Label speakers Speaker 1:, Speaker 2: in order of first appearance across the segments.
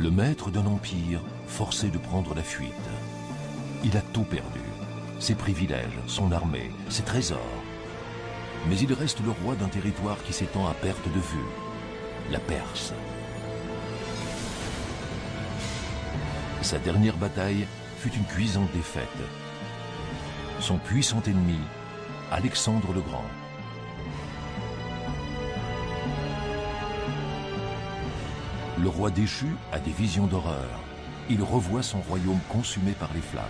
Speaker 1: Le maître d'un empire forcé de prendre la fuite. Il a tout perdu. Ses privilèges, son armée, ses trésors. Mais il reste le roi d'un territoire qui s'étend à perte de vue. La Perse. Sa dernière bataille fut une cuisante défaite. Son puissant ennemi, Alexandre le Grand. Le roi déchu a des visions d'horreur. Il revoit son royaume consumé par les flammes.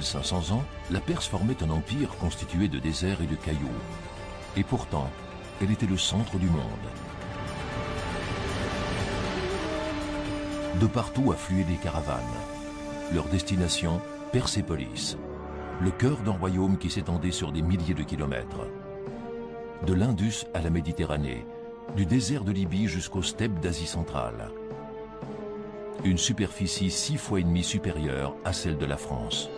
Speaker 1: 2500 ans, la Perse formait un empire constitué de déserts et de cailloux. Et pourtant, elle était le centre du monde. De partout affluaient des caravanes. Leur destination, Persépolis, le cœur d'un royaume qui s'étendait sur des milliers de kilomètres. De l'Indus à la Méditerranée, du désert de Libye jusqu'aux steppes d'Asie centrale une superficie six fois et demie supérieure à celle de la France.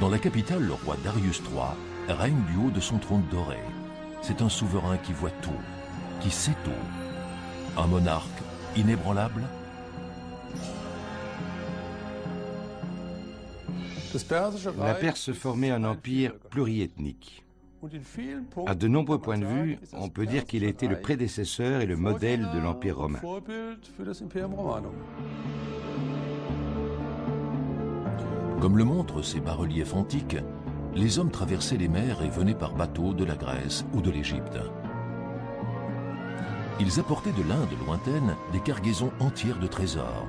Speaker 1: Dans la capitale, le roi Darius III règne du haut de son trône doré. C'est un souverain qui voit tout, qui sait tout. Un monarque inébranlable
Speaker 2: La Perse formait un empire pluriethnique. À de nombreux points de vue, on peut dire qu'il été le prédécesseur et le modèle de l'Empire romain.
Speaker 1: Comme le montrent ces bas-reliefs antiques, les hommes traversaient les mers et venaient par bateau de la Grèce ou de l'Égypte. Ils apportaient de l'Inde lointaine des cargaisons entières de trésors.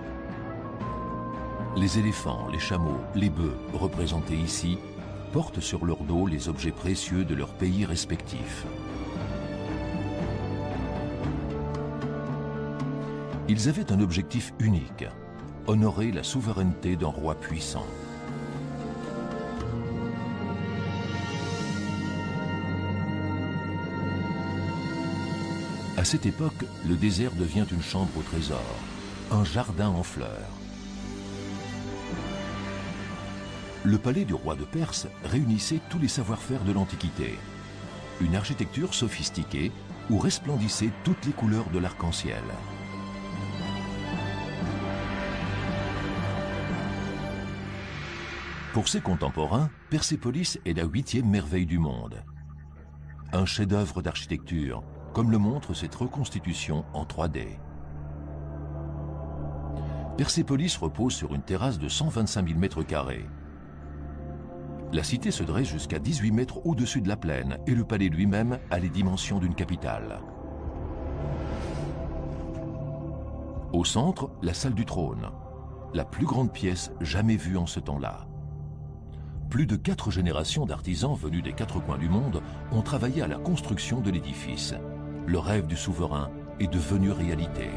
Speaker 1: Les éléphants, les chameaux, les bœufs, représentés ici, portent sur leur dos les objets précieux de leur pays respectifs. Ils avaient un objectif unique, honorer la souveraineté d'un roi puissant. À cette époque, le désert devient une chambre au trésor, un jardin en fleurs. Le palais du roi de Perse réunissait tous les savoir-faire de l'Antiquité. Une architecture sophistiquée où resplendissaient toutes les couleurs de l'arc-en-ciel. Pour ses contemporains, Persépolis est la huitième merveille du monde. Un chef-d'œuvre d'architecture, comme le montre cette reconstitution en 3D. Persépolis repose sur une terrasse de 125 000 mètres carrés. La cité se dresse jusqu'à 18 mètres au-dessus de la plaine et le palais lui-même a les dimensions d'une capitale. Au centre, la salle du trône, la plus grande pièce jamais vue en ce temps-là. Plus de quatre générations d'artisans venus des quatre coins du monde ont travaillé à la construction de l'édifice. Le rêve du souverain est devenu réalité.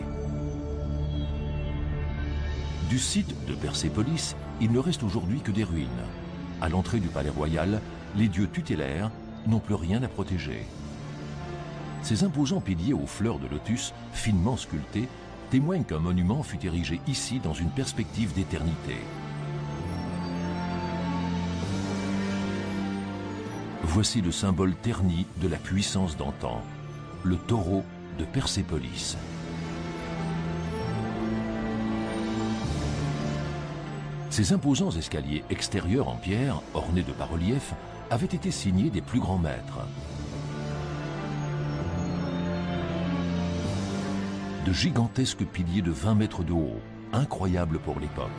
Speaker 1: Du site de Persépolis, il ne reste aujourd'hui que des ruines. À l'entrée du palais royal, les dieux tutélaires n'ont plus rien à protéger. Ces imposants piliers aux fleurs de lotus, finement sculptés, témoignent qu'un monument fut érigé ici dans une perspective d'éternité. Voici le symbole terni de la puissance d'antan, le taureau de Persépolis. Ces imposants escaliers extérieurs en pierre, ornés de bas-reliefs, avaient été signés des plus grands maîtres. De gigantesques piliers de 20 mètres de haut, incroyables pour l'époque.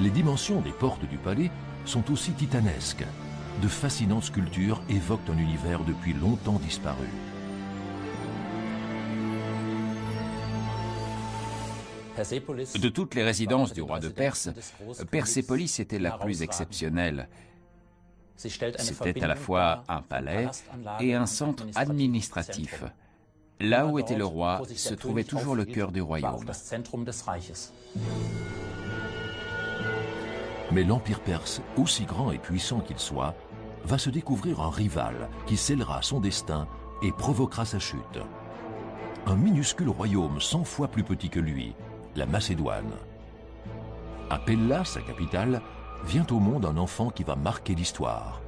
Speaker 1: Les dimensions des portes du palais sont aussi titanesques. De fascinantes sculptures évoquent un univers depuis longtemps disparu.
Speaker 3: De toutes les résidences du roi de Perse, Persépolis était la plus exceptionnelle. C'était à la fois un palais et un centre administratif. Là où était le roi se trouvait toujours le cœur du royaume.
Speaker 1: Mais l'Empire perse, aussi grand et puissant qu'il soit, va se découvrir un rival qui scellera son destin et provoquera sa chute. Un minuscule royaume cent fois plus petit que lui, la Macédoine. À Pella, sa capitale, vient au monde un enfant qui va marquer l'histoire.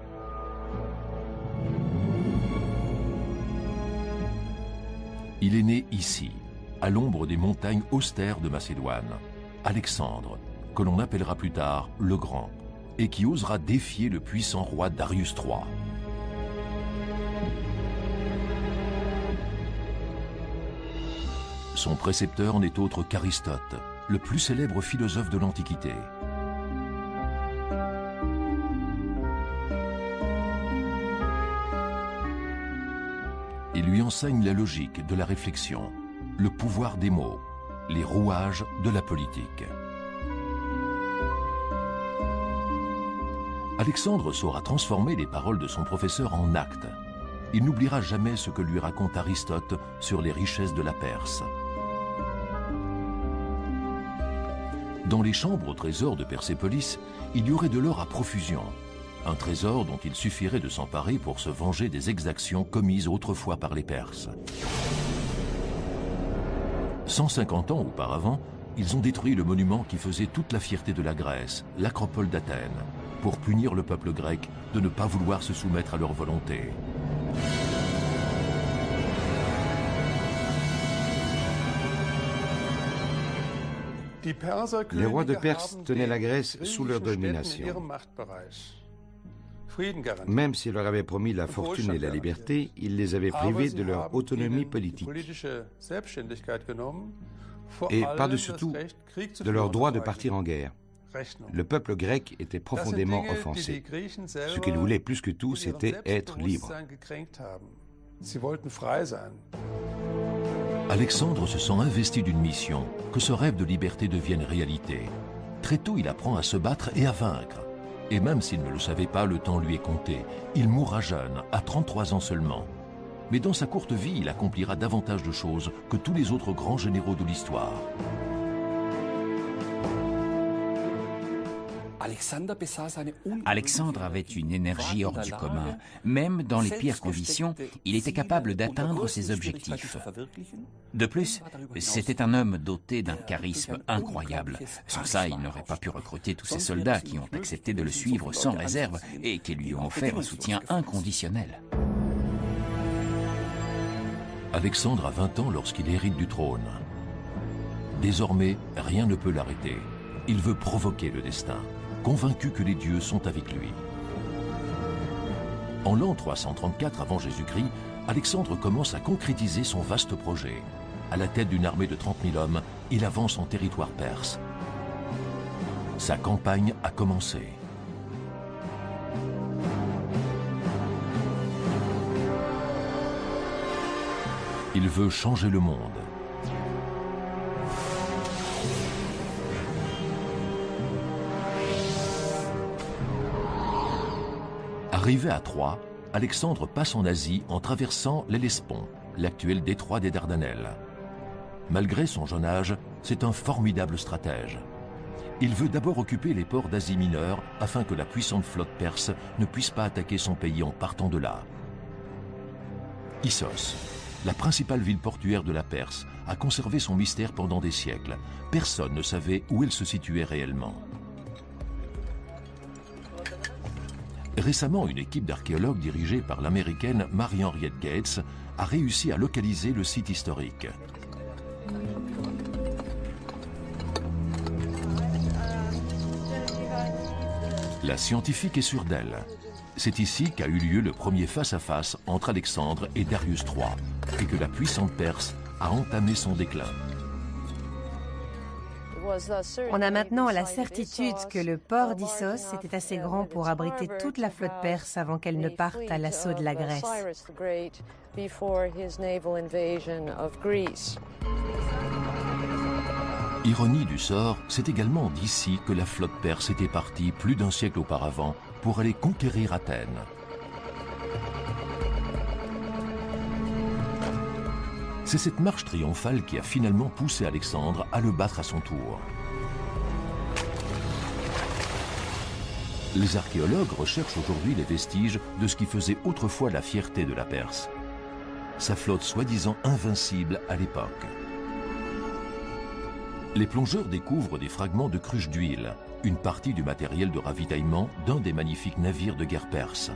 Speaker 1: Il est né ici, à l'ombre des montagnes austères de Macédoine, Alexandre, que l'on appellera plus tard le Grand, et qui osera défier le puissant roi Darius III. Son précepteur n'est autre qu'Aristote, le plus célèbre philosophe de l'Antiquité. Il lui enseigne la logique de la réflexion, le pouvoir des mots, les rouages de la politique. Alexandre saura transformer les paroles de son professeur en actes. Il n'oubliera jamais ce que lui raconte Aristote sur les richesses de la Perse. Dans les chambres au trésor de Persépolis, il y aurait de l'or à profusion, un trésor dont il suffirait de s'emparer pour se venger des exactions commises autrefois par les Perses. 150 ans auparavant, ils ont détruit le monument qui faisait toute la fierté de la Grèce, l'acropole d'Athènes, pour punir le peuple grec de ne pas vouloir se soumettre à leur volonté.
Speaker 2: Les rois de Perse tenaient la Grèce sous leur domination. Même s'ils leur avaient promis la fortune et la liberté, ils les avaient privés de leur autonomie politique. Et par-dessus tout, de leur droit de partir en guerre. Le peuple grec était profondément offensé. Ce qu'il voulait plus que tout, c'était être libre.
Speaker 1: Alexandre se sent investi d'une mission, que ce rêve de liberté devienne réalité. Très tôt, il apprend à se battre et à vaincre. Et même s'il ne le savait pas, le temps lui est compté. Il mourra jeune, à 33 ans seulement. Mais dans sa courte vie, il accomplira davantage de choses que tous les autres grands généraux de l'histoire.
Speaker 3: Alexandre avait une énergie hors du commun. Même dans les pires conditions, il était capable d'atteindre ses objectifs. De plus, c'était un homme doté d'un charisme incroyable. Sans ça, il n'aurait pas pu recruter tous ces soldats qui ont accepté de le suivre sans réserve et qui lui ont offert un soutien inconditionnel.
Speaker 1: Alexandre a 20 ans lorsqu'il hérite du trône. Désormais, rien ne peut l'arrêter. Il veut provoquer le destin convaincu que les dieux sont avec lui. En l'an 334 avant Jésus-Christ, Alexandre commence à concrétiser son vaste projet. À la tête d'une armée de 30 000 hommes, il avance en territoire perse. Sa campagne a commencé. Il veut changer le monde. Arrivé à Troie, Alexandre passe en Asie en traversant l'Hellespont, l'actuel détroit des Dardanelles. Malgré son jeune âge, c'est un formidable stratège. Il veut d'abord occuper les ports d'Asie mineure afin que la puissante flotte perse ne puisse pas attaquer son pays en partant de là. Issos, la principale ville portuaire de la Perse, a conservé son mystère pendant des siècles. Personne ne savait où elle se situait réellement. Récemment, une équipe d'archéologues dirigée par l'américaine Mary-Henriette Gates a réussi à localiser le site historique. La scientifique est sûre d'elle. C'est ici qu'a eu lieu le premier face-à-face entre Alexandre et Darius III, et que la puissante Perse a entamé son déclin.
Speaker 4: On a maintenant la certitude que le port d'Issos était assez grand pour abriter toute la flotte perse avant qu'elle ne parte à l'assaut de la Grèce.
Speaker 1: Ironie du sort, c'est également d'ici que la flotte perse était partie plus d'un siècle auparavant pour aller conquérir Athènes. C'est cette marche triomphale qui a finalement poussé Alexandre à le battre à son tour. Les archéologues recherchent aujourd'hui les vestiges de ce qui faisait autrefois la fierté de la Perse. Sa flotte soi-disant invincible à l'époque. Les plongeurs découvrent des fragments de cruches d'huile, une partie du matériel de ravitaillement d'un des magnifiques navires de guerre perse.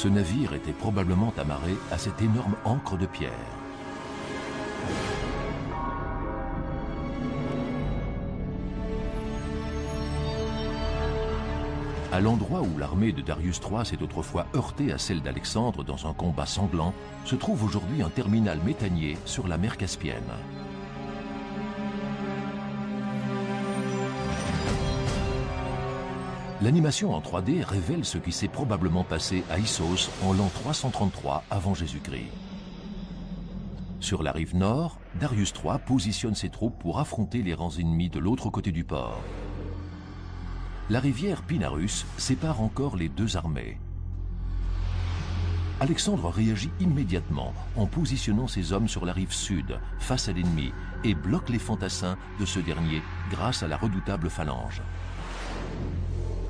Speaker 1: Ce navire était probablement amarré à cette énorme ancre de pierre. À l'endroit où l'armée de Darius III s'est autrefois heurtée à celle d'Alexandre dans un combat sanglant, se trouve aujourd'hui un terminal méthanier sur la mer Caspienne. L'animation en 3D révèle ce qui s'est probablement passé à Issos en l'an 333 avant Jésus-Christ. Sur la rive nord, Darius III positionne ses troupes pour affronter les rangs ennemis de l'autre côté du port. La rivière Pinarus sépare encore les deux armées. Alexandre réagit immédiatement en positionnant ses hommes sur la rive sud, face à l'ennemi, et bloque les fantassins de ce dernier grâce à la redoutable phalange.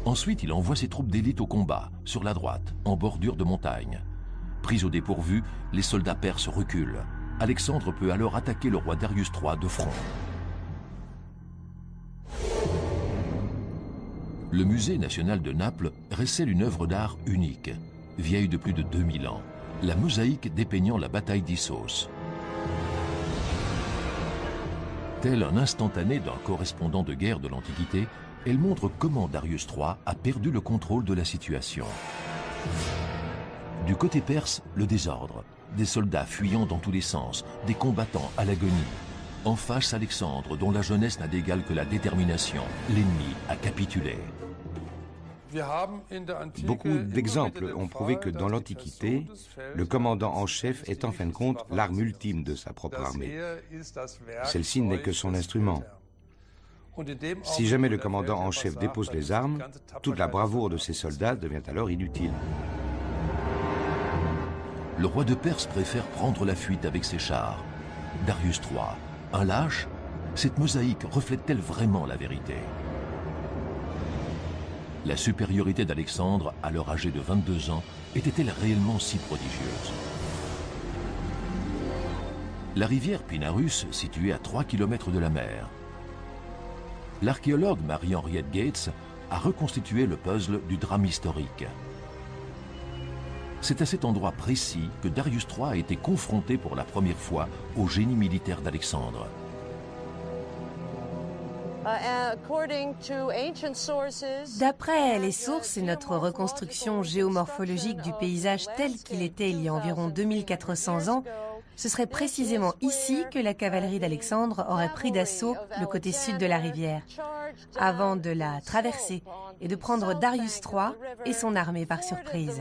Speaker 1: Ensuite, il envoie ses troupes d'élite au combat, sur la droite, en bordure de montagne. Pris au dépourvu, les soldats perses reculent. Alexandre peut alors attaquer le roi Darius III de front. Le musée national de Naples récèle une œuvre d'art unique, vieille de plus de 2000 ans, la mosaïque dépeignant la bataille d'Issos. Tel un instantané d'un correspondant de guerre de l'Antiquité, elle montre comment Darius III a perdu le contrôle de la situation. Du côté perse, le désordre, des soldats fuyant dans tous les sens, des combattants à l'agonie. En face, Alexandre, dont la jeunesse n'a d'égal que la détermination. L'ennemi a capitulé.
Speaker 2: Beaucoup d'exemples ont prouvé que dans l'Antiquité, le commandant en chef est en fin de compte l'arme ultime de sa propre armée. Celle-ci n'est que son instrument. Si jamais le commandant en chef dépose les armes, toute la bravoure de ses soldats devient alors inutile.
Speaker 1: Le roi de Perse préfère prendre la fuite avec ses chars. Darius III, un lâche, cette mosaïque reflète-t-elle vraiment la vérité? La supériorité d'Alexandre, alors âgé de 22 ans, était-elle réellement si prodigieuse? La rivière Pinarus, située à 3 km de la mer, l'archéologue Marie-Henriette Gates a reconstitué le puzzle du drame historique. C'est à cet endroit précis que Darius III a été confronté pour la première fois au génie militaire d'Alexandre.
Speaker 4: D'après les sources et notre reconstruction géomorphologique du paysage tel qu'il était il y a environ 2400 ans, ce serait précisément ici que la cavalerie d'Alexandre aurait pris d'assaut le côté sud de la rivière, avant de la traverser et de prendre Darius III et son armée par surprise.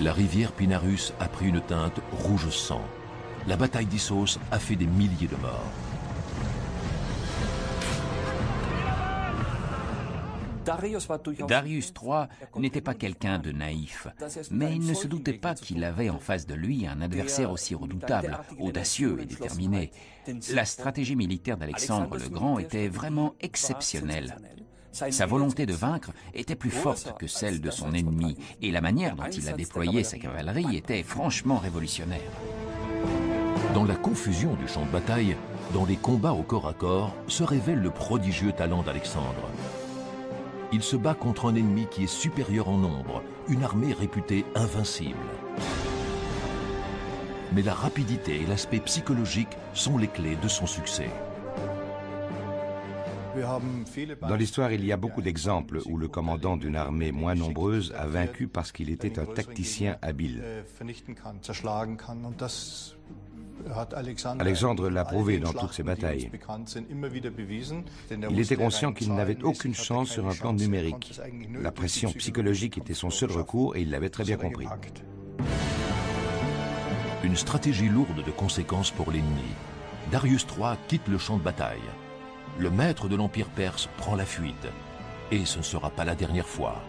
Speaker 1: La rivière Pinarus a pris une teinte rouge sang. La bataille d'Issos a fait des milliers de morts.
Speaker 3: Darius III n'était pas quelqu'un de naïf, mais il ne se doutait pas qu'il avait en face de lui un adversaire aussi redoutable, audacieux et déterminé. La stratégie militaire d'Alexandre le Grand était vraiment exceptionnelle. Sa volonté de vaincre était plus forte que celle de son ennemi, et la manière dont il a déployé sa cavalerie était franchement révolutionnaire.
Speaker 1: Dans la confusion du champ de bataille, dans les combats au corps à corps, se révèle le prodigieux talent d'Alexandre. Il se bat contre un ennemi qui est supérieur en nombre, une armée réputée invincible. Mais la rapidité et l'aspect psychologique sont les clés de son succès.
Speaker 2: Dans l'histoire, il y a beaucoup d'exemples où le commandant d'une armée moins nombreuse a vaincu parce qu'il était un tacticien habile. Alexandre l'a prouvé dans toutes ses batailles. Il était conscient qu'il n'avait aucune chance sur un plan numérique. La pression psychologique était son seul recours et il l'avait très bien compris.
Speaker 1: Une stratégie lourde de conséquences pour l'ennemi. Darius III quitte le champ de bataille. Le maître de l'Empire perse prend la fuite. Et ce ne sera pas la dernière fois.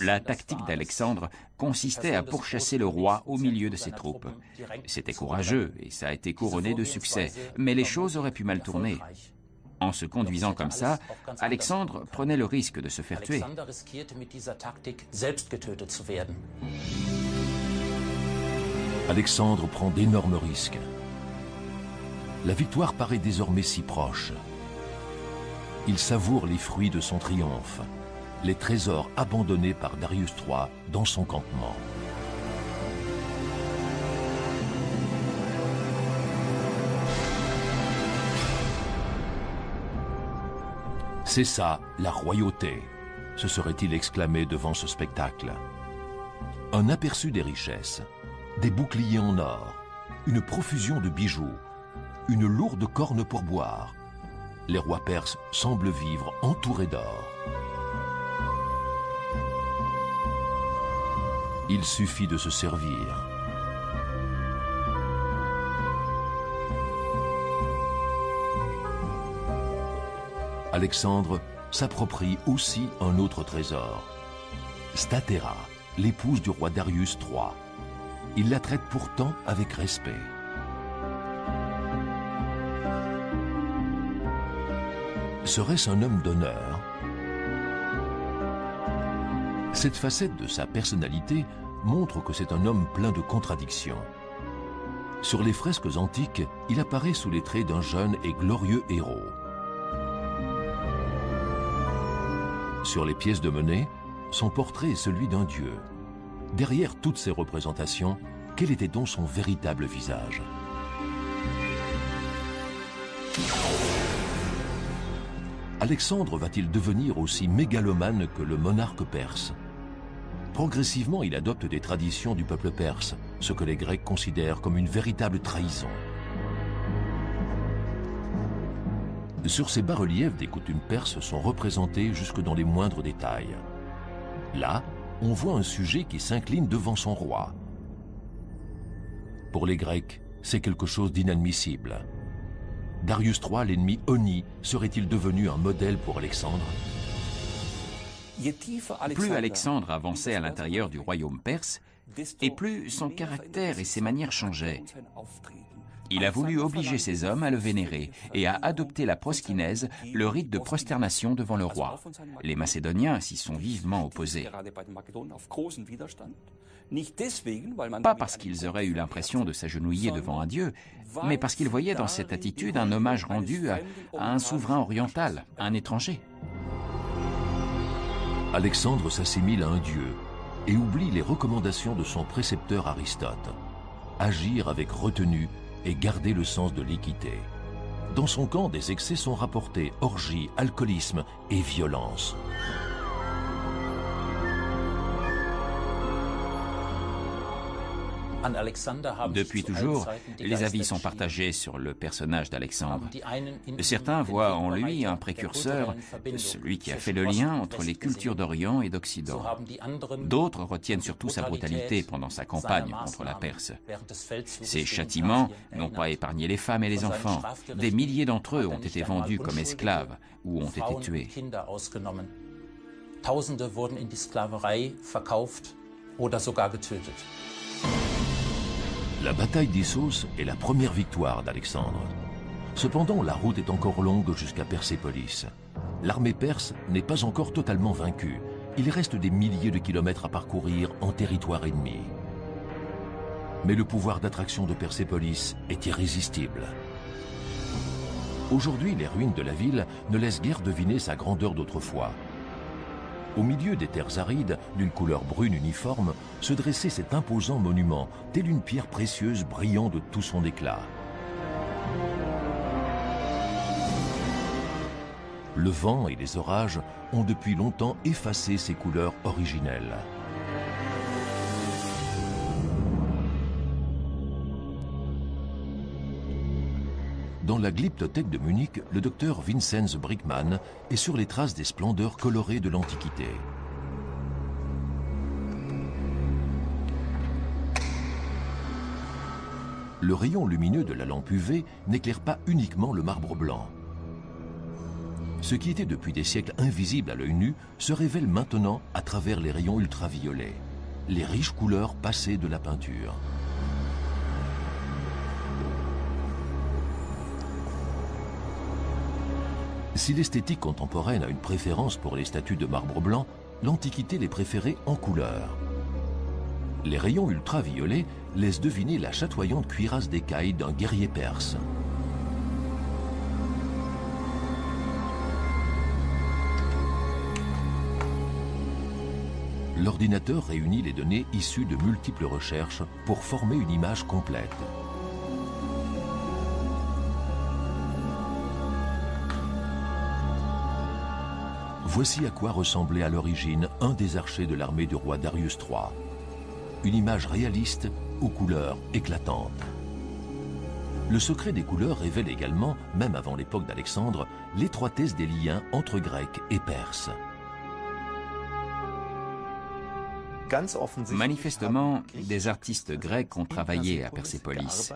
Speaker 3: La tactique d'Alexandre consistait à pourchasser le roi au milieu de ses troupes. C'était courageux et ça a été couronné de succès, mais les choses auraient pu mal tourner. En se conduisant comme ça, Alexandre prenait le risque de se faire tuer.
Speaker 1: Alexandre prend d'énormes risques. La victoire paraît désormais si proche. Il savoure les fruits de son triomphe les trésors abandonnés par Darius III dans son campement. C'est ça, la royauté, se serait-il exclamé devant ce spectacle. Un aperçu des richesses, des boucliers en or, une profusion de bijoux, une lourde corne pour boire. Les rois perses semblent vivre entourés d'or. Il suffit de se servir. Alexandre s'approprie aussi un autre trésor. Statera, l'épouse du roi Darius III. Il la traite pourtant avec respect. Serait-ce un homme d'honneur cette facette de sa personnalité montre que c'est un homme plein de contradictions. Sur les fresques antiques, il apparaît sous les traits d'un jeune et glorieux héros. Sur les pièces de monnaie, son portrait est celui d'un dieu. Derrière toutes ces représentations, quel était donc son véritable visage? Alexandre va-t-il devenir aussi mégalomane que le monarque perse? Progressivement, il adopte des traditions du peuple perse, ce que les Grecs considèrent comme une véritable trahison. Sur ces bas-reliefs des coutumes perses sont représentés jusque dans les moindres détails. Là, on voit un sujet qui s'incline devant son roi. Pour les Grecs, c'est quelque chose d'inadmissible. Darius III, l'ennemi Oni, serait-il devenu un modèle pour Alexandre?
Speaker 3: Plus Alexandre avançait à l'intérieur du royaume perse, et plus son caractère et ses manières changeaient. Il a voulu obliger ses hommes à le vénérer et à adopter la proskinèse, le rite de prosternation devant le roi. Les Macédoniens s'y sont vivement opposés. Pas parce qu'ils auraient eu l'impression de s'agenouiller devant un dieu, mais parce qu'ils voyaient dans cette attitude un hommage rendu à, à un souverain oriental, un étranger.
Speaker 1: Alexandre s'assimile à un dieu et oublie les recommandations de son précepteur Aristote. Agir avec retenue et garder le sens de l'équité. Dans son camp, des excès sont rapportés, orgies, alcoolisme et violence.
Speaker 3: Depuis toujours, les avis sont partagés sur le personnage d'Alexandre. Certains voient en lui un précurseur, celui qui a fait le lien entre les cultures d'Orient et d'Occident. D'autres retiennent surtout sa brutalité pendant sa campagne contre la Perse. Ses châtiments n'ont pas épargné les femmes et les enfants. Des milliers d'entre eux ont été vendus comme esclaves ou ont été tués. Tausende wurden in die Sklaverei verkauft oder sogar getötet.
Speaker 1: La bataille d'Issos est la première victoire d'Alexandre. Cependant, la route est encore longue jusqu'à Persépolis. L'armée perse n'est pas encore totalement vaincue. Il reste des milliers de kilomètres à parcourir en territoire ennemi. Mais le pouvoir d'attraction de Persépolis est irrésistible. Aujourd'hui, les ruines de la ville ne laissent guère deviner sa grandeur d'autrefois. Au milieu des terres arides, d'une couleur brune uniforme, se dressait cet imposant monument, tel une pierre précieuse brillant de tout son éclat. Le vent et les orages ont depuis longtemps effacé ces couleurs originelles. Dans la glyptothèque de Munich, le docteur Vincenz Brickmann est sur les traces des splendeurs colorées de l'Antiquité. Le rayon lumineux de la lampe UV n'éclaire pas uniquement le marbre blanc. Ce qui était depuis des siècles invisible à l'œil nu se révèle maintenant à travers les rayons ultraviolets, les riches couleurs passées de la peinture. Si l'esthétique contemporaine a une préférence pour les statues de marbre blanc, l'Antiquité les préférait en couleur. Les rayons ultraviolets laissent deviner la chatoyante cuirasse d'écaille d'un guerrier perse. L'ordinateur réunit les données issues de multiples recherches pour former une image complète. Voici à quoi ressemblait à l'origine un des archers de l'armée du roi Darius III. Une image réaliste aux couleurs éclatantes. Le secret des couleurs révèle également, même avant l'époque d'Alexandre, l'étroitesse des liens entre Grecs et Perses.
Speaker 3: Manifestement, des artistes grecs ont travaillé à Persépolis.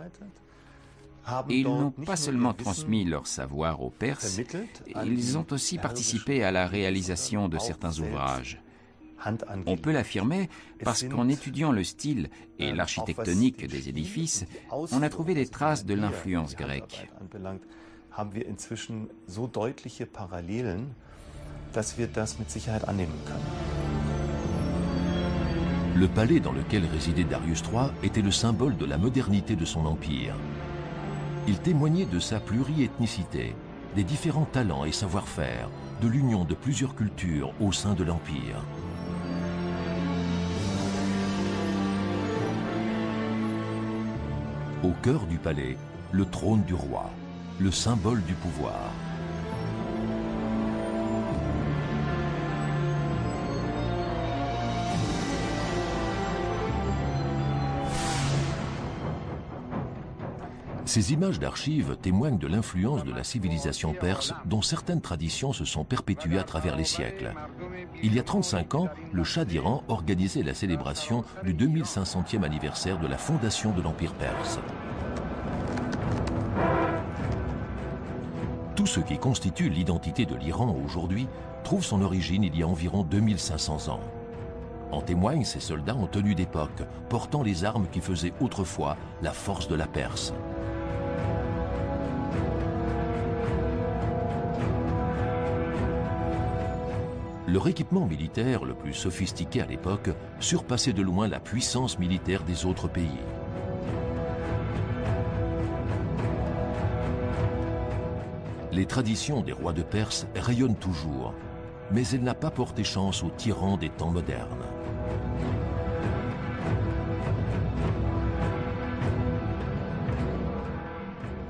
Speaker 3: Ils n'ont pas seulement transmis leur savoir aux Perses, ils ont aussi participé à la réalisation de certains ouvrages. On peut l'affirmer parce qu'en étudiant le style et l'architectonique des édifices, on a trouvé des traces de l'influence grecque.
Speaker 1: Le palais dans lequel résidait Darius III était le symbole de la modernité de son empire. Il témoignait de sa pluriethnicité, des différents talents et savoir-faire, de l'union de plusieurs cultures au sein de l'Empire. Au cœur du palais, le trône du roi, le symbole du pouvoir. Ces images d'archives témoignent de l'influence de la civilisation perse dont certaines traditions se sont perpétuées à travers les siècles. Il y a 35 ans, le Shah d'Iran organisait la célébration du 2500e anniversaire de la fondation de l'Empire perse. Tout ce qui constitue l'identité de l'Iran aujourd'hui trouve son origine il y a environ 2500 ans. En témoignent ces soldats en tenue d'époque, portant les armes qui faisaient autrefois la force de la Perse. Leur équipement militaire le plus sophistiqué à l'époque surpassait de loin la puissance militaire des autres pays. Les traditions des rois de Perse rayonnent toujours, mais elle n'a pas porté chance aux tyrans des temps modernes.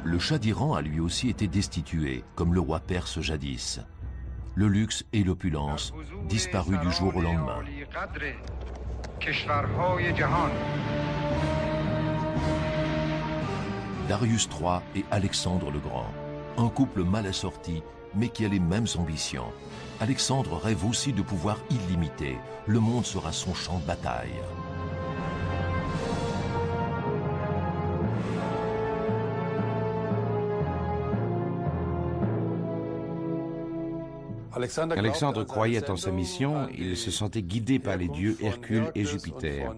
Speaker 1: Le Shah d'Iran a lui aussi été destitué, comme le roi perse jadis le luxe et l'opulence disparus du jour au lendemain. Darius III et Alexandre le Grand, un couple mal assorti, mais qui a les mêmes ambitions. Alexandre rêve aussi de pouvoir illimité. Le monde sera son champ de bataille.
Speaker 2: Alexandre croyait en sa mission, il se sentait guidé par les dieux Hercule et Jupiter.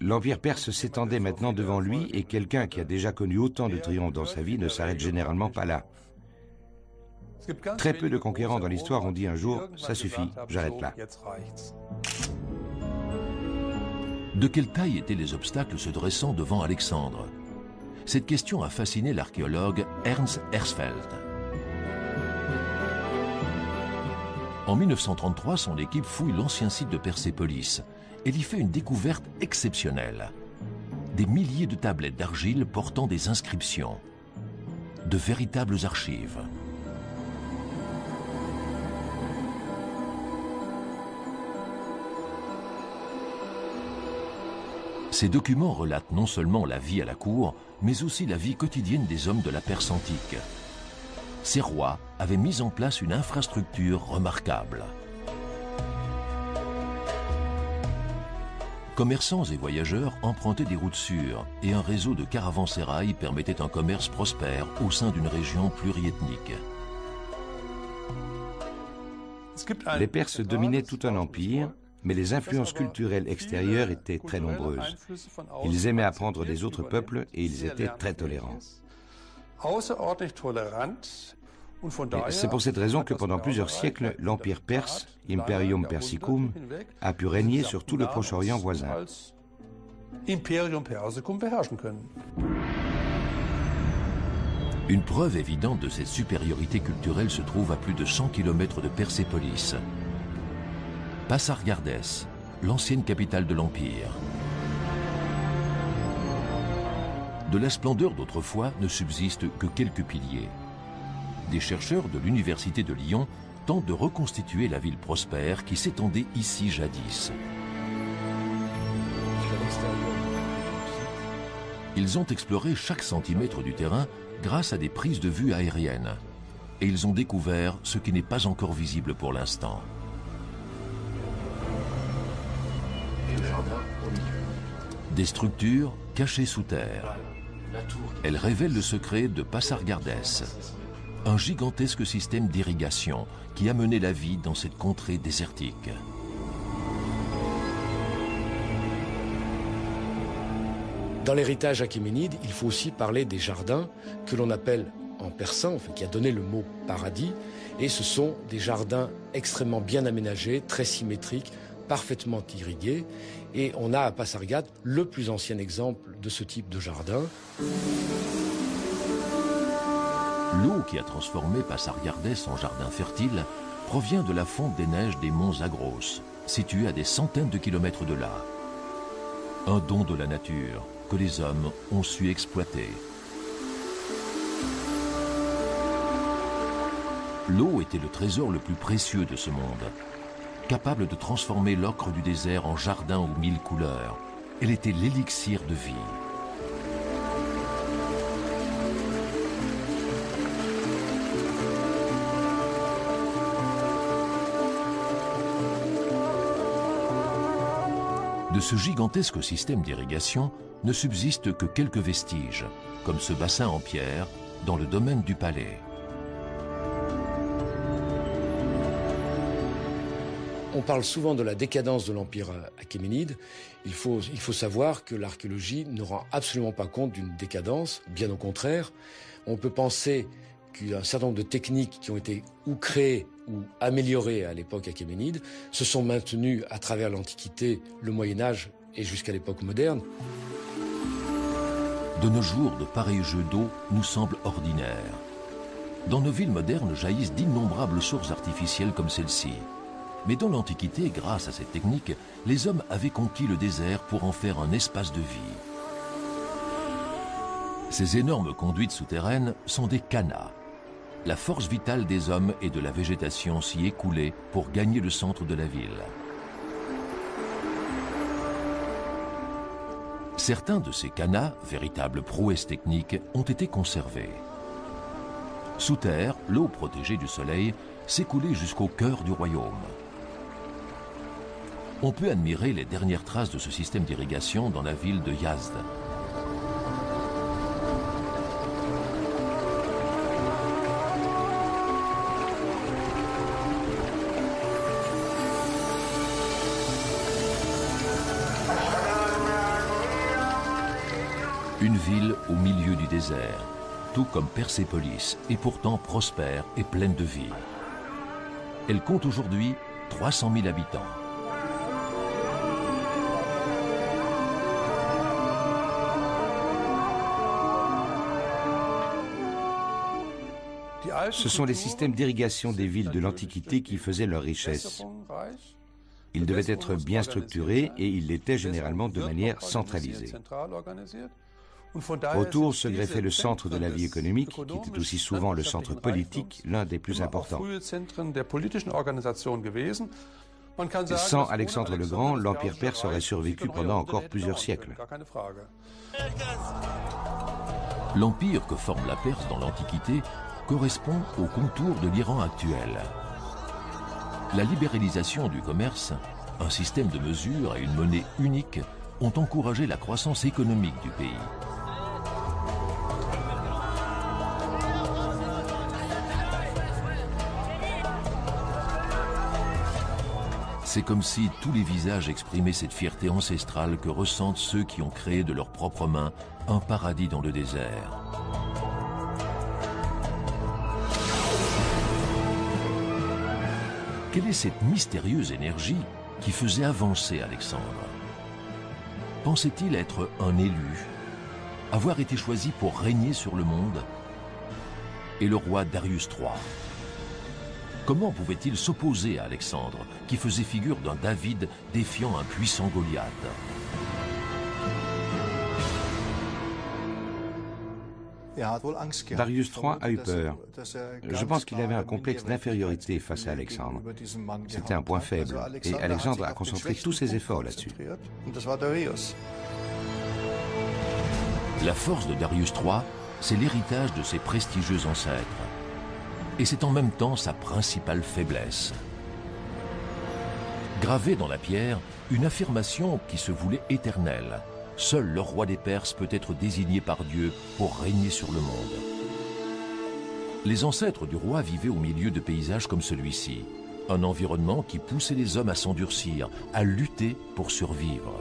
Speaker 2: L'empire perse s'étendait maintenant devant lui et quelqu'un qui a déjà connu autant de triomphes dans sa vie ne s'arrête généralement pas là. Très peu de conquérants dans l'histoire ont dit un jour ⁇ ça suffit, j'arrête là ⁇
Speaker 1: De quelle taille étaient les obstacles se dressant devant Alexandre? Cette question a fasciné l'archéologue Ernst Hersfeld. En 1933, son équipe fouille l'ancien site de Persépolis. Elle y fait une découverte exceptionnelle. des milliers de tablettes d'argile portant des inscriptions, de véritables archives. Ces documents relatent non seulement la vie à la cour, mais aussi la vie quotidienne des hommes de la Perse antique. Ces rois avaient mis en place une infrastructure remarquable. Commerçants et voyageurs empruntaient des routes sûres et un réseau de caravansérails permettait un commerce prospère au sein d'une région pluriethnique.
Speaker 2: Les Perses dominaient tout un empire mais les influences culturelles extérieures étaient très nombreuses. Ils aimaient apprendre des autres peuples et ils étaient très tolérants. C'est pour cette raison que pendant plusieurs siècles, l'Empire perse, Imperium Persicum, a pu régner sur tout le Proche-Orient voisin.
Speaker 1: Une preuve évidente de cette supériorité culturelle se trouve à plus de 100 km de Persépolis, Passargardès, l'ancienne capitale de l'Empire. De la splendeur d'autrefois ne subsistent que quelques piliers. Des chercheurs de l'Université de Lyon tentent de reconstituer la ville prospère qui s'étendait ici jadis. Ils ont exploré chaque centimètre du terrain grâce à des prises de vue aériennes. Et ils ont découvert ce qui n'est pas encore visible pour l'instant. Des structures cachées sous terre. Elles révèlent le secret de Passargardès, un gigantesque système d'irrigation qui a mené la vie dans cette contrée désertique.
Speaker 5: Dans l'héritage achéménide, il faut aussi parler des jardins que l'on appelle en persan, qui a donné le mot paradis, et ce sont des jardins extrêmement bien aménagés, très symétriques, parfaitement irrigués, et on a à Passargade le plus ancien exemple de ce type de jardin.
Speaker 1: L'eau qui a transformé Passargardès en jardin fertile provient de la fonte des neiges des monts Zagros, situés à des centaines de kilomètres de là. Un don de la nature que les hommes ont su exploiter. L'eau était le trésor le plus précieux de ce monde capable de transformer l'ocre du désert en jardin aux mille couleurs. Elle était l'élixir de vie. De ce gigantesque système d'irrigation ne subsistent que quelques vestiges, comme ce bassin en pierre dans le domaine du palais.
Speaker 5: On parle souvent de la décadence de l'Empire achéménide. Il faut, il faut savoir que l'archéologie ne rend absolument pas compte d'une décadence, bien au contraire. On peut penser qu'un certain nombre de techniques qui ont été ou créées ou améliorées à l'époque achéménide se sont maintenues à travers l'Antiquité, le Moyen Âge et jusqu'à l'époque moderne.
Speaker 1: De nos jours, de pareils jeux d'eau nous semblent ordinaires. Dans nos villes modernes jaillissent d'innombrables sources artificielles comme celle-ci. Mais dans l'Antiquité, grâce à cette technique, les hommes avaient conquis le désert pour en faire un espace de vie. Ces énormes conduites souterraines sont des canas. La force vitale des hommes et de la végétation s'y écoulait pour gagner le centre de la ville. Certains de ces canas, véritables prouesses techniques, ont été conservés. Sous terre, l'eau protégée du soleil s'écoulait jusqu'au cœur du royaume on peut admirer les dernières traces de ce système d'irrigation dans la ville de Yazd. Une ville au milieu du désert, tout comme Persépolis, est pourtant prospère et pleine de vie. Elle compte aujourd'hui 300 000 habitants.
Speaker 2: Ce sont les systèmes d'irrigation des villes de l'Antiquité qui faisaient leur richesse. Il devait être bien structuré et il l'était généralement de manière centralisée. Autour se greffait le centre de la vie économique, qui était aussi souvent le centre politique, l'un des plus importants. Sans Alexandre le Grand, l'Empire perse aurait survécu pendant encore plusieurs siècles.
Speaker 1: L'empire que forme la Perse dans l'Antiquité correspond au contour de l'Iran actuel. La libéralisation du commerce, un système de mesure et une monnaie unique ont encouragé la croissance économique du pays. C'est comme si tous les visages exprimaient cette fierté ancestrale que ressentent ceux qui ont créé de leurs propres mains un paradis dans le désert. Quelle est cette mystérieuse énergie qui faisait avancer Alexandre? Pensait-il être un élu Avoir été choisi pour régner sur le monde? Et le roi Darius III Comment pouvait-il s'opposer à Alexandre, qui faisait figure d'un David défiant un puissant Goliath?
Speaker 2: Darius III a eu peur. Je pense qu'il avait un complexe d'infériorité face à Alexandre. C'était un point faible, et Alexandre a concentré tous ses efforts là-dessus.
Speaker 1: La force de Darius III, c'est l'héritage de ses prestigieux ancêtres et c'est en même temps sa principale faiblesse. Gravée dans la pierre, une affirmation qui se voulait éternelle. Seul le roi des Perses peut être désigné par Dieu pour régner sur le monde. Les ancêtres du roi vivaient au milieu de paysages comme celui-ci, un environnement qui poussait les hommes à s'endurcir, à lutter pour survivre.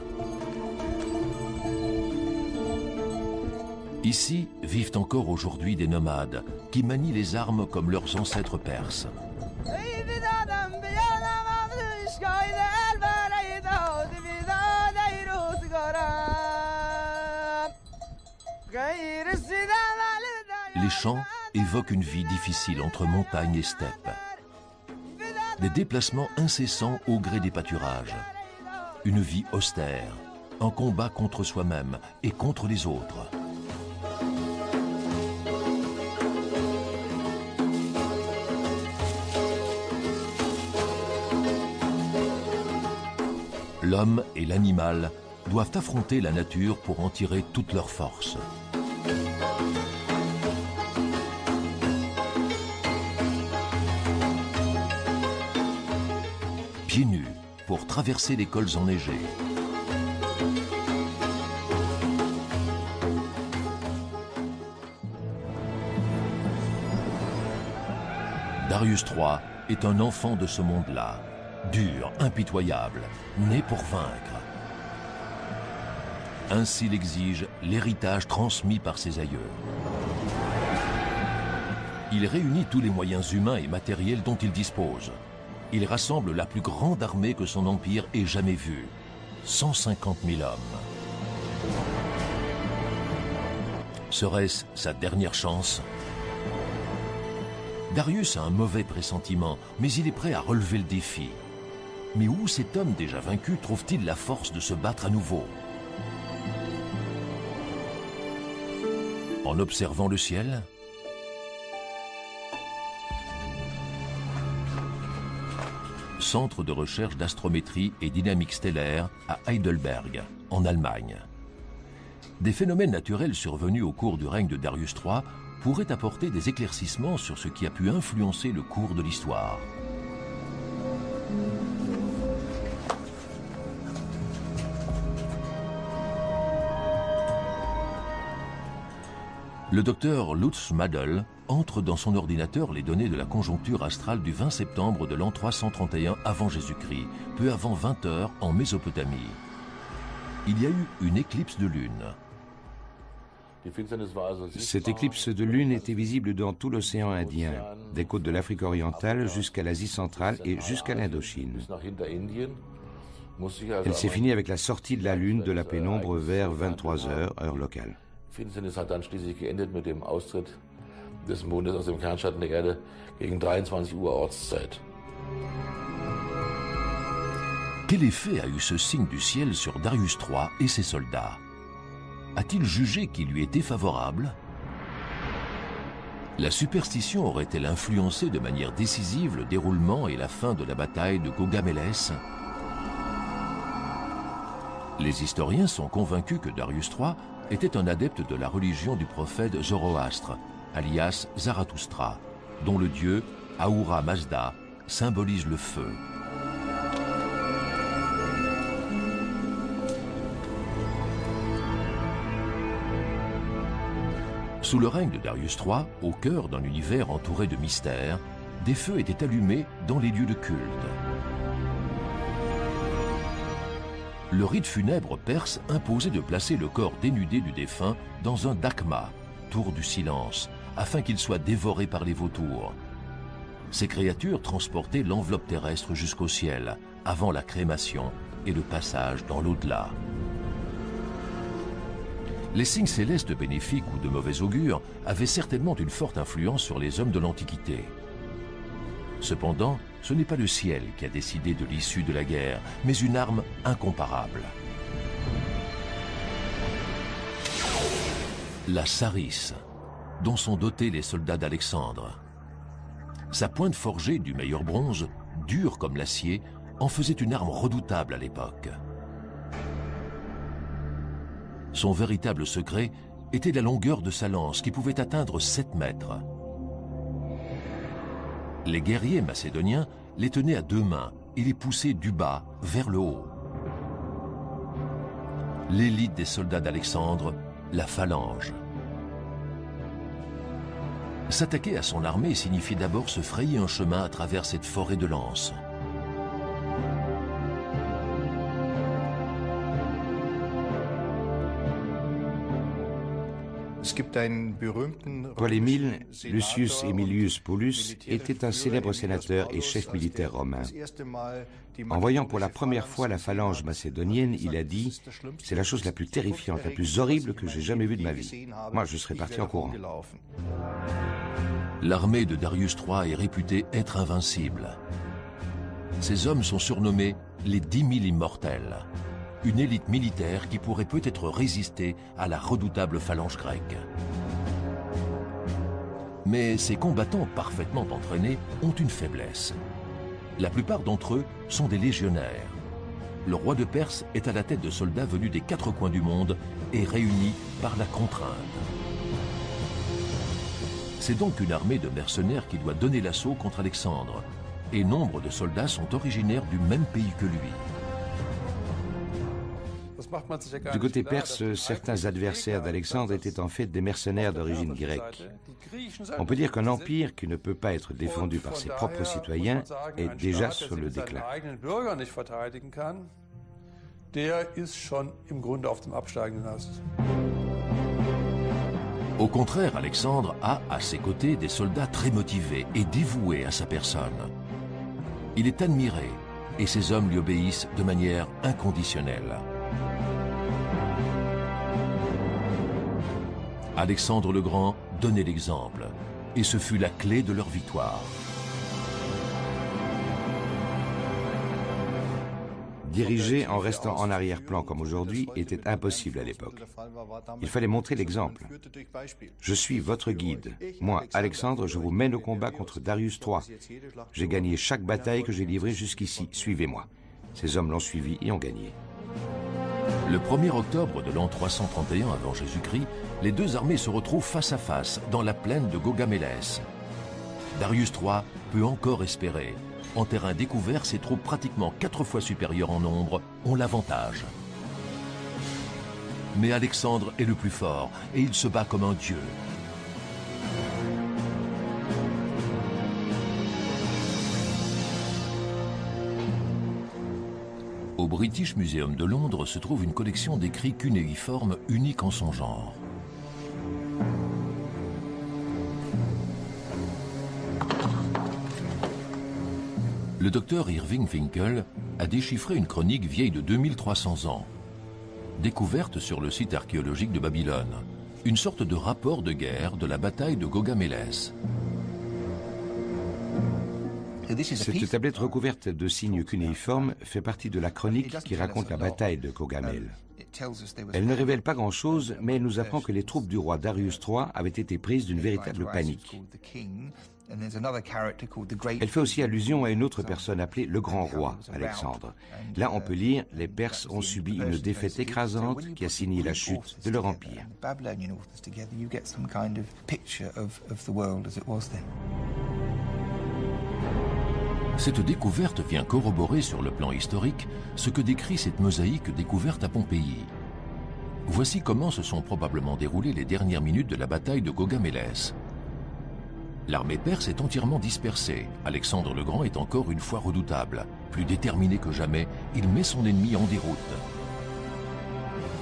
Speaker 1: Ici vivent encore aujourd'hui des nomades qui manient les armes comme leurs ancêtres perses. Les chants évoquent une vie difficile entre montagne et steppe. Des déplacements incessants au gré des pâturages. Une vie austère, un combat contre soi-même et contre les autres. L'homme et l'animal doivent affronter la nature pour en tirer toute leur force. Pieds nus pour traverser les cols enneigés. Darius III est un enfant de ce monde-là dur, impitoyable, né pour vaincre. Ainsi l'exige l'héritage transmis par ses aïeux. Il réunit tous les moyens humains et matériels dont il dispose. Il rassemble la plus grande armée que son empire ait jamais vue. 150 000 hommes. Serait-ce sa dernière chance? Darius a un mauvais pressentiment, mais il est prêt à relever le défi. Mais où cet homme déjà vaincu trouve-t-il la force de se battre à nouveau En observant le ciel Centre de recherche d'astrométrie et dynamique stellaire à Heidelberg, en Allemagne. Des phénomènes naturels survenus au cours du règne de Darius III pourraient apporter des éclaircissements sur ce qui a pu influencer le cours de l'histoire. Le docteur Lutz Madel entre dans son ordinateur les données de la conjoncture astrale du 20 septembre de l'an 331 avant Jésus-Christ, peu avant 20 heures en Mésopotamie. Il y a eu une éclipse de lune.
Speaker 2: Cette éclipse de lune était visible dans tout l'océan Indien, des côtes de l'Afrique orientale jusqu'à l'Asie centrale et jusqu'à l'Indochine. Elle s'est finie avec la sortie de la lune de la pénombre vers 23 heures, heure locale.
Speaker 6: Finsternis hat dann schließlich geendet mit dem Austritt des Mondes aus dem Kernschatten der Erde gegen 23 Uhr Ortszeit.
Speaker 1: Quel effet a eu ce signe du ciel sur Darius III et ses soldats? A-t-il jugé qu'il lui était favorable? La superstition aurait-elle influencé de manière décisive le déroulement et la fin de la bataille de Gaugamélès Les historiens sont convaincus que Darius III était un adepte de la religion du prophète Zoroastre, alias Zarathustra, dont le dieu Ahura Mazda symbolise le feu. Sous le règne de Darius III, au cœur d'un univers entouré de mystères, des feux étaient allumés dans les lieux de culte. Le rite funèbre perse imposait de placer le corps dénudé du défunt dans un dakma, tour du silence, afin qu'il soit dévoré par les vautours. Ces créatures transportaient l'enveloppe terrestre jusqu'au ciel, avant la crémation et le passage dans l'au-delà. Les signes célestes bénéfiques ou de mauvais augure avaient certainement une forte influence sur les hommes de l'Antiquité. Cependant, ce n'est pas le ciel qui a décidé de l'issue de la guerre, mais une arme incomparable. La Saris, dont sont dotés les soldats d'Alexandre. Sa pointe forgée du meilleur bronze, dure comme l'acier, en faisait une arme redoutable à l'époque. Son véritable secret était la longueur de sa lance qui pouvait atteindre 7 mètres. Les guerriers macédoniens les tenaient à deux mains et les poussaient du bas vers le haut. L'élite des soldats d'Alexandre, la phalange. S'attaquer à son armée signifiait d'abord se frayer un chemin à travers cette forêt de lances.
Speaker 2: Paul Émile, Lucius Aemilius Paulus, était un célèbre sénateur et chef militaire romain. En voyant pour la première fois la phalange macédonienne, il a dit « C'est la chose la plus terrifiante, la plus horrible que j'ai jamais vue de ma vie. Moi, je serais parti en courant. »
Speaker 1: L'armée de Darius III est réputée être invincible. Ces hommes sont surnommés les dix mille immortels une élite militaire qui pourrait peut-être résister à la redoutable phalange grecque. Mais ces combattants parfaitement entraînés ont une faiblesse. La plupart d'entre eux sont des légionnaires. Le roi de Perse est à la tête de soldats venus des quatre coins du monde et réunis par la contrainte. C'est donc une armée de mercenaires qui doit donner l'assaut contre Alexandre, et nombre de soldats sont originaires du même pays que lui.
Speaker 2: Du côté perse, certains adversaires d'Alexandre étaient en fait des mercenaires d'origine grecque. On peut dire qu'un empire qui ne peut pas être défendu par ses propres citoyens est déjà sur le déclin.
Speaker 1: Au contraire, Alexandre a à ses côtés des soldats très motivés et dévoués à sa personne. Il est admiré et ses hommes lui obéissent de manière inconditionnelle. Alexandre le Grand donnait l'exemple, et ce fut la clé de leur victoire.
Speaker 2: Diriger en restant en arrière-plan comme aujourd'hui était impossible à l'époque. Il fallait montrer l'exemple. Je suis votre guide. Moi, Alexandre, je vous mène au combat contre Darius III. J'ai gagné chaque bataille que j'ai livrée jusqu'ici. Suivez-moi. Ces hommes l'ont suivi et ont gagné.
Speaker 1: Le 1er octobre de l'an 331 avant Jésus-Christ, les deux armées se retrouvent face à face dans la plaine de Gaugamélès. Darius III peut encore espérer. En terrain découvert, ses troupes pratiquement quatre fois supérieures en nombre ont l'avantage. Mais Alexandre est le plus fort et il se bat comme un dieu. Au British Museum de Londres se trouve une collection d'écrits cunéiformes unique en son genre. Le docteur Irving Finkel a déchiffré une chronique vieille de 2300 ans, découverte sur le site archéologique de Babylone, une sorte de rapport de guerre de la bataille de Gaugamélès.
Speaker 2: Cette tablette recouverte de signes cunéiformes fait partie de la chronique qui raconte la bataille de Kogamel. Elle ne révèle pas grand-chose, mais elle nous apprend que les troupes du roi Darius III avaient été prises d'une véritable panique. Elle fait aussi allusion à une autre personne appelée le grand roi, Alexandre. Là, on peut lire Les Perses ont subi une défaite écrasante qui a signé la chute de leur empire.
Speaker 1: Cette découverte vient corroborer sur le plan historique ce que décrit cette mosaïque découverte à Pompéi. Voici comment se sont probablement déroulées les dernières minutes de la bataille de Gogamélès. L'armée perse est entièrement dispersée. Alexandre le Grand est encore une fois redoutable. Plus déterminé que jamais, il met son ennemi en déroute.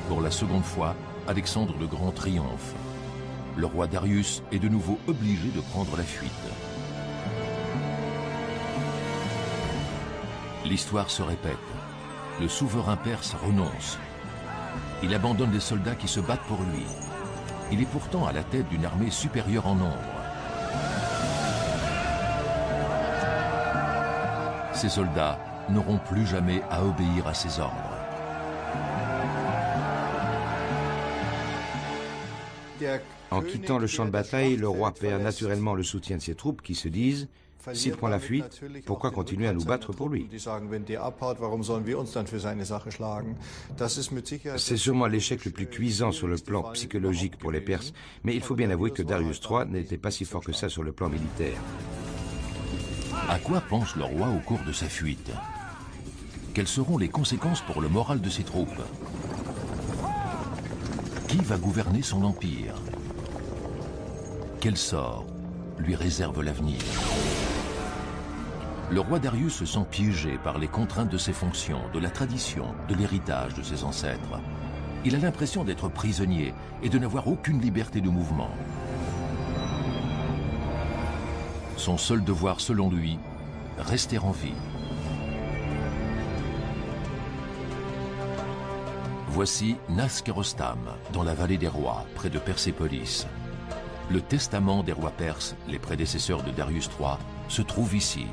Speaker 1: Pour la seconde fois, Alexandre le Grand triomphe. Le roi Darius est de nouveau obligé de prendre la fuite. L'histoire se répète. Le souverain perse renonce. Il abandonne les soldats qui se battent pour lui. Il est pourtant à la tête d'une armée supérieure en nombre. Ces soldats n'auront plus jamais à obéir à ses ordres.
Speaker 2: En quittant le champ de bataille, le roi perd naturellement le soutien de ses troupes qui se disent s'il prend la fuite, pourquoi continuer à nous battre pour lui? C'est sûrement l'échec le plus cuisant sur le plan psychologique pour les Perses, mais il faut bien avouer que Darius III n'était pas si fort que ça sur le plan militaire.
Speaker 1: À quoi pense le roi au cours de sa fuite? Quelles seront les conséquences pour le moral de ses troupes? Qui va gouverner son empire? Quel sort lui réserve l'avenir? Le roi Darius se sent piégé par les contraintes de ses fonctions, de la tradition, de l'héritage de ses ancêtres. Il a l'impression d'être prisonnier et de n'avoir aucune liberté de mouvement. Son seul devoir, selon lui, rester en vie. Voici Naskerostam, dans la vallée des rois, près de Persépolis. Le testament des rois perses, les prédécesseurs de Darius III, se trouve ici.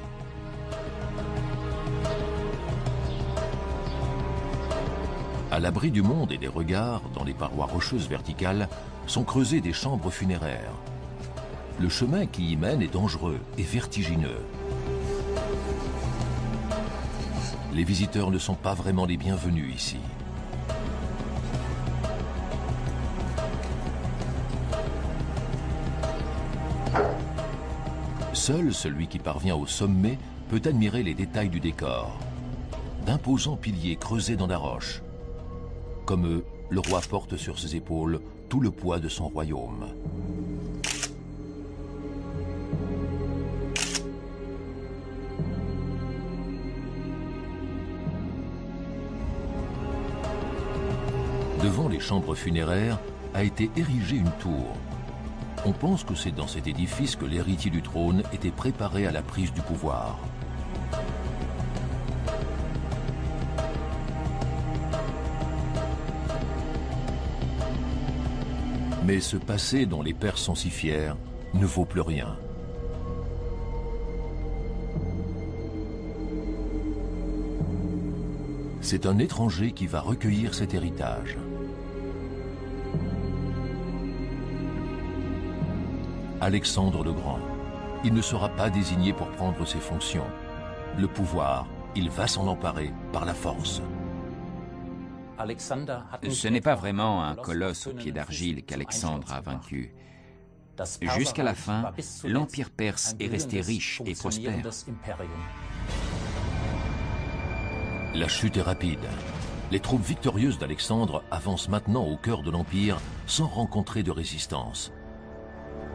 Speaker 1: L'abri du monde et des regards, dans les parois rocheuses verticales, sont creusées des chambres funéraires. Le chemin qui y mène est dangereux et vertigineux. Les visiteurs ne sont pas vraiment les bienvenus ici. Seul celui qui parvient au sommet peut admirer les détails du décor. D'imposants piliers creusés dans la roche, comme eux, le roi porte sur ses épaules tout le poids de son royaume. Devant les chambres funéraires a été érigée une tour. On pense que c'est dans cet édifice que l'héritier du trône était préparé à la prise du pouvoir. Mais ce passé dont les pères sont si fiers ne vaut plus rien. C'est un étranger qui va recueillir cet héritage. Alexandre le Grand. Il ne sera pas désigné pour prendre ses fonctions. Le pouvoir, il va s'en emparer par la force.
Speaker 3: Ce n'est pas vraiment un colosse au pied d'argile qu'Alexandre a vaincu. Jusqu'à la fin, l'Empire perse est resté riche et prospère.
Speaker 1: La chute est rapide. Les troupes victorieuses d'Alexandre avancent maintenant au cœur de l'Empire sans rencontrer de résistance.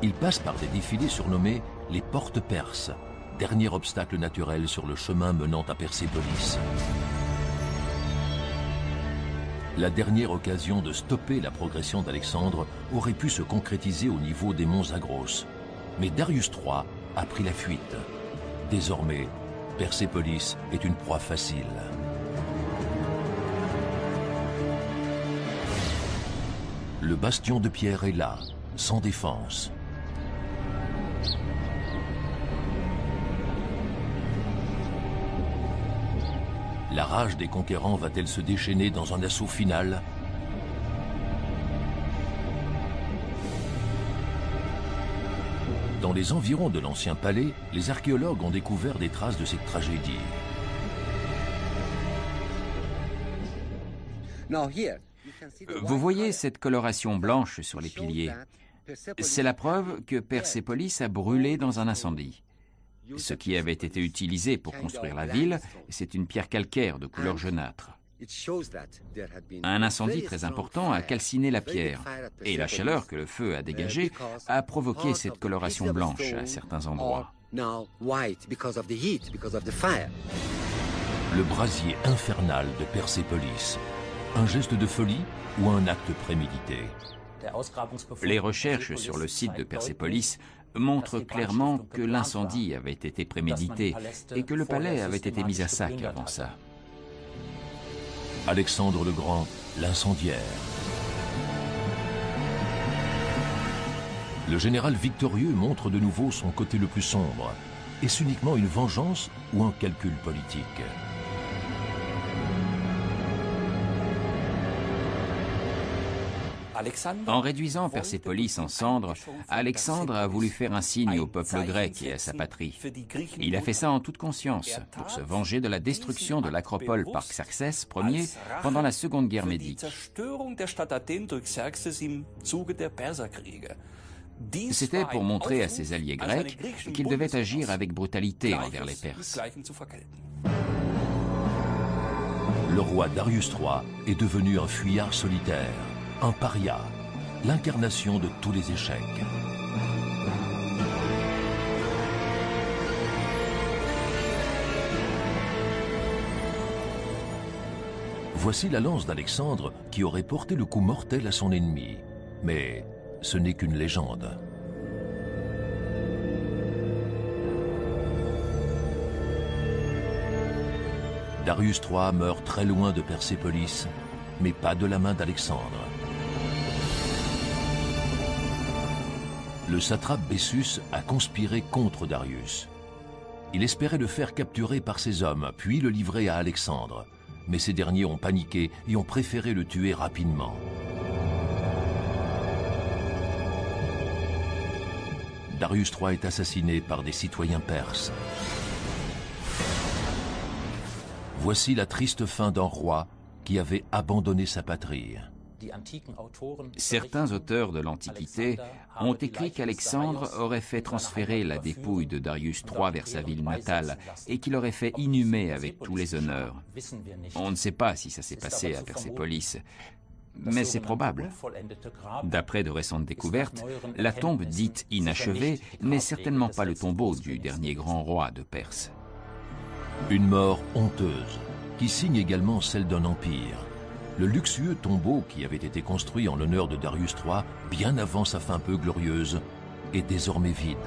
Speaker 1: Ils passent par des défilés surnommés les portes perses, dernier obstacle naturel sur le chemin menant à Persépolis la dernière occasion de stopper la progression d'Alexandre aurait pu se concrétiser au niveau des monts Zagros. Mais Darius III a pris la fuite. Désormais, Persépolis est une proie facile. Le bastion de pierre est là, sans défense. La rage des conquérants va-t-elle se déchaîner dans un assaut final Dans les environs de l'ancien palais, les archéologues ont découvert des traces de cette tragédie.
Speaker 3: Vous voyez cette coloration blanche sur les piliers C'est la preuve que Persépolis a brûlé dans un incendie. Ce qui avait été utilisé pour construire la ville, c'est une pierre calcaire de couleur jaunâtre. Un incendie très important a calciné la pierre et la chaleur que le feu a dégagée a provoqué cette coloration blanche à certains endroits. Le
Speaker 1: brasier infernal de Persépolis, un geste de folie ou un acte prémédité?
Speaker 3: Les recherches sur le site de Persépolis montrent clairement que l'incendie avait été prémédité et que le palais avait été mis à sac avant ça.
Speaker 1: Alexandre le Grand, l'incendiaire. Le général victorieux montre de nouveau son côté le plus sombre. Est-ce uniquement une vengeance ou un calcul politique?
Speaker 3: En réduisant Persépolis en cendres, Alexandre a voulu faire un signe au peuple grec et à sa patrie. Il a fait ça en toute conscience, pour se venger de la destruction de l'acropole par Xerxès Ier pendant la Seconde Guerre médique. C'était pour montrer à ses alliés grecs qu'il devait agir avec brutalité envers les Perses.
Speaker 1: Le roi Darius III est devenu un fuyard solitaire un paria, l'incarnation de tous les échecs. Voici la lance d'Alexandre qui aurait porté le coup mortel à son ennemi. Mais ce n'est qu'une légende. Darius III meurt très loin de Persépolis, mais pas de la main d'Alexandre. Le satrape Bessus a conspiré contre Darius. Il espérait le faire capturer par ses hommes, puis le livrer à Alexandre. Mais ces derniers ont paniqué et ont préféré le tuer rapidement. Darius III est assassiné par des citoyens perses. Voici la triste fin d'un roi qui avait abandonné sa patrie.
Speaker 3: Certains auteurs de l'Antiquité ont écrit qu'Alexandre aurait fait transférer la dépouille de Darius III vers sa ville natale et qu'il aurait fait inhumer avec tous les honneurs. On ne sait pas si ça s'est passé à Persépolis, mais c'est probable. D'après de récentes découvertes, la tombe dite inachevée n'est certainement pas le tombeau du dernier grand roi de Perse.
Speaker 1: Une mort honteuse, qui signe également celle d'un empire le luxueux tombeau qui avait été construit en l'honneur de Darius III bien avant sa fin peu glorieuse est désormais vide.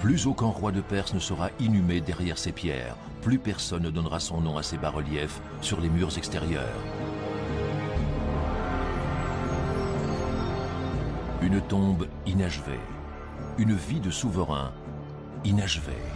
Speaker 1: Plus aucun roi de Perse ne sera inhumé derrière ces pierres, plus personne ne donnera son nom à ces bas-reliefs sur les murs extérieurs. Une tombe inachevée, une vie de souverain i nerwy.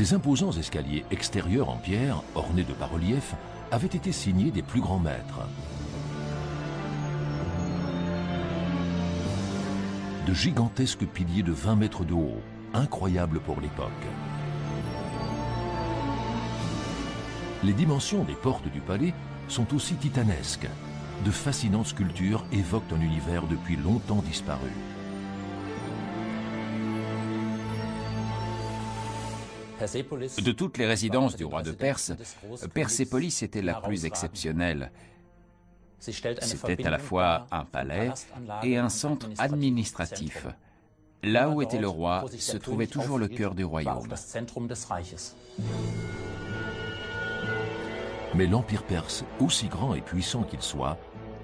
Speaker 1: Ces imposants escaliers extérieurs en pierre, ornés de bas-reliefs, avaient été signés des plus grands maîtres. De gigantesques piliers de 20 mètres de haut, incroyables pour l'époque. Les dimensions des portes du palais sont aussi titanesques. De fascinantes sculptures évoquent un univers depuis longtemps disparu.
Speaker 3: De toutes les résidences du roi de Perse, Persépolis était la plus exceptionnelle. C'était à la fois un palais et un centre administratif. Là où était le roi se trouvait toujours le cœur du royaume.
Speaker 1: Mais l'Empire perse, aussi grand et puissant qu'il soit,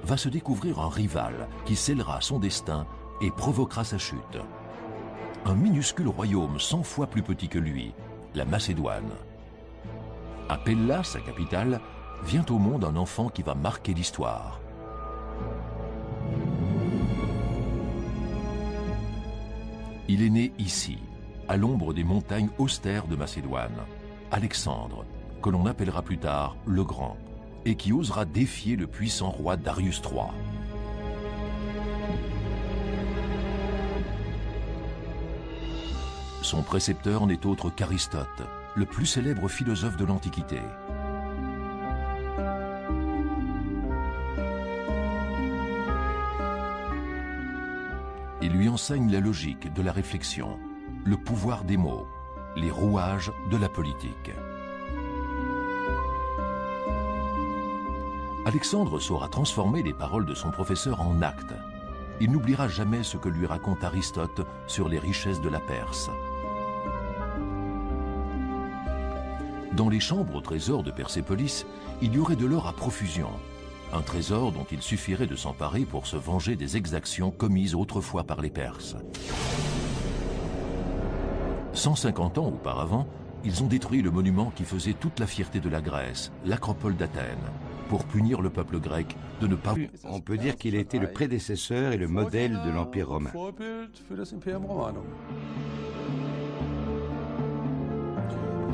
Speaker 1: va se découvrir un rival qui scellera son destin et provoquera sa chute. Un minuscule royaume cent fois plus petit que lui, la Macédoine. À Pella, sa capitale, vient au monde un enfant qui va marquer l'histoire. Il est né ici, à l'ombre des montagnes austères de Macédoine, Alexandre, que l'on appellera plus tard le Grand, et qui osera défier le puissant roi Darius III. Son précepteur n'est autre qu'Aristote, le plus célèbre philosophe de l'Antiquité. Il lui enseigne la logique de la réflexion, le pouvoir des mots, les rouages de la politique. Alexandre saura transformer les paroles de son professeur en actes. Il n'oubliera jamais ce que lui raconte Aristote sur les richesses de la Perse. Dans les chambres au trésor de Persépolis, il y aurait de l'or à profusion, un trésor dont il suffirait de s'emparer pour se venger des exactions commises autrefois par les Perses. 150 ans auparavant, ils ont détruit le monument qui faisait toute la fierté de la Grèce, l'acropole d'Athènes, pour punir le peuple grec de ne pas...
Speaker 2: On peut dire qu'il était le prédécesseur et le modèle de l'Empire romain.